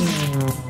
Bye.